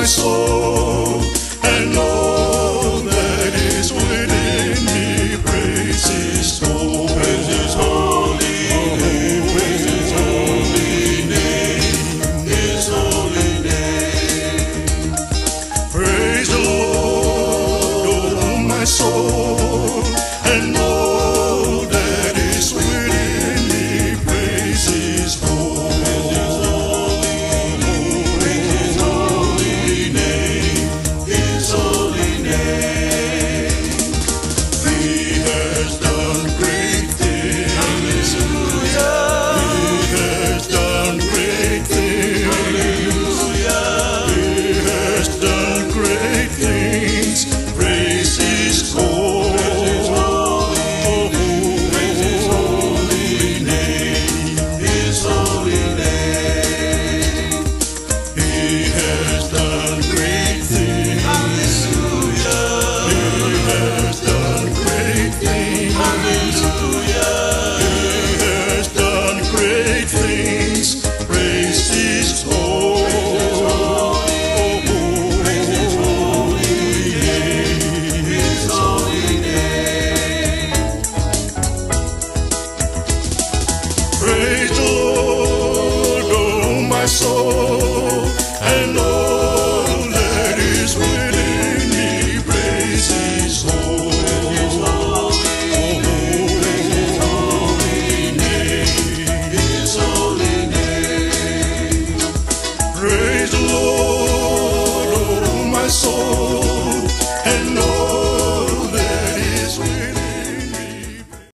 my soul, and all that is within me, praises holy, His holy name, His holy name, His holy name. Praise the Lord, oh my soul, and